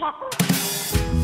thật